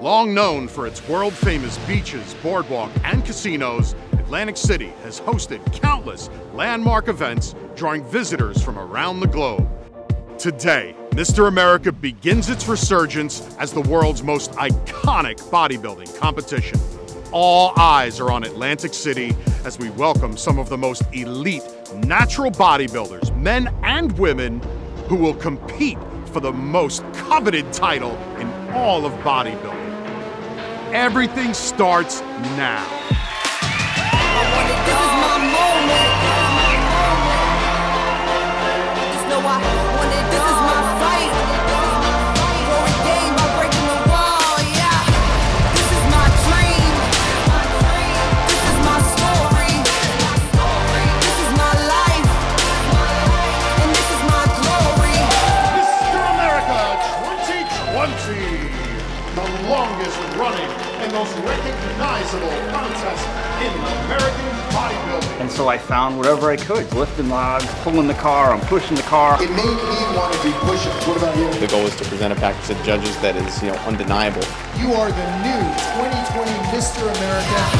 Long known for its world famous beaches, boardwalk, and casinos, Atlantic City has hosted countless landmark events drawing visitors from around the globe. Today, Mr. America begins its resurgence as the world's most iconic bodybuilding competition. All eyes are on Atlantic City as we welcome some of the most elite natural bodybuilders, men and women, who will compete for the most coveted title in all of bodybuilding. Everything starts now. Most recognizable contest in American bodybuilding. And so I found whatever I could, lifting logs, pulling the car, I'm pushing the car. It made me want to be pushing. What about you? The goal is to present a package to judges that is, you know, undeniable. You are the new 2020 Mr. America.